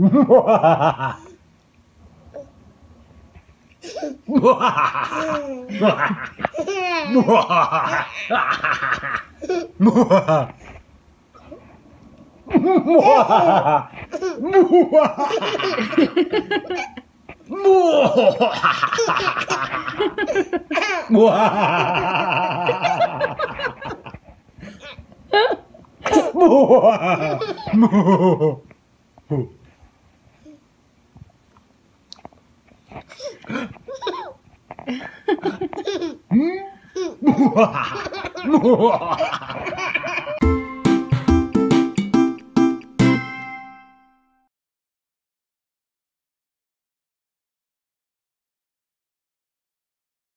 뭐, 뭐, 뭐. うわ。